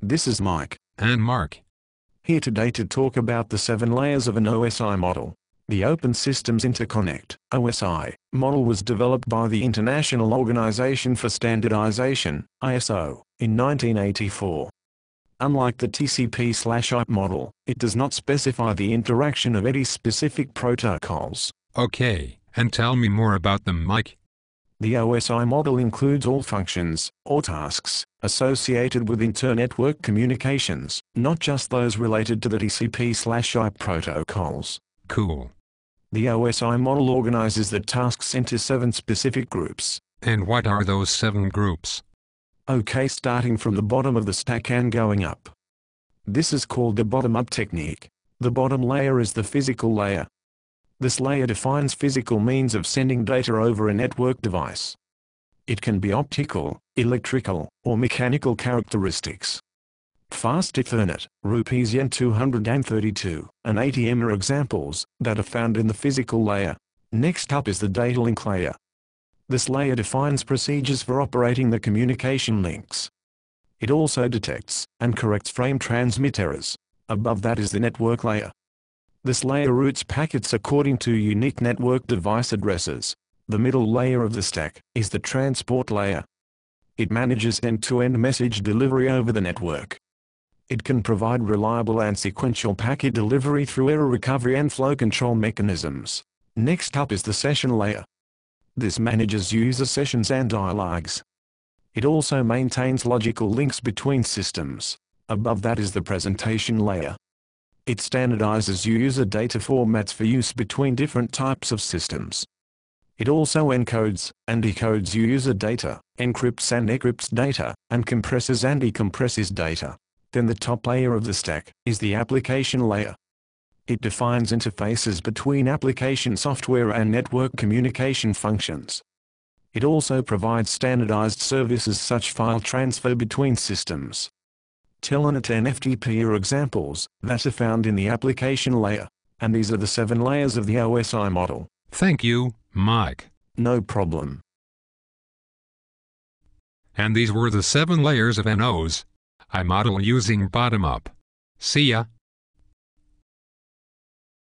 This is Mike, and Mark. here today to talk about the seven layers of an OSI model. The Open Systems Interconnect OSI, model was developed by the International Organization for Standardization ISO, in 1984. Unlike the TCP/IP model, it does not specify the interaction of any specific protocols. Okay, and tell me more about them, Mike. The OSI model includes all functions, or tasks, associated with inter-network communications, not just those related to the TCP/IP protocols. Cool. The OSI model organizes the tasks into seven specific groups. And what are those seven groups? Okay starting from the bottom of the stack and going up. This is called the bottom-up technique. The bottom layer is the physical layer. This layer defines physical means of sending data over a network device. It can be optical, electrical, or mechanical characteristics. Fast Ethernet, RS 232, and ATM are examples that are found in the physical layer. Next up is the data link layer. This layer defines procedures for operating the communication links. It also detects and corrects frame transmit errors. Above that is the network layer. This layer routes packets according to unique network device addresses. The middle layer of the stack is the transport layer. It manages end-to-end message delivery over the network. It can provide reliable and sequential packet delivery through error recovery and flow control mechanisms. Next up is the session layer. This manages user sessions and dialogues. It also maintains logical links between systems. Above that is the presentation layer. It standardizes user data formats for use between different types of systems. It also encodes and decodes user data, encrypts and decrypts data, and compresses and decompresses data. Then the top layer of the stack is the application layer. It defines interfaces between application software and network communication functions. It also provides standardized services such file transfer between systems. Telnet and FTP are examples that are found in the application layer, and these are the seven layers of the OSI model. Thank you, Mike. No problem. And these were the seven layers of an OSI model using bottom up. See ya.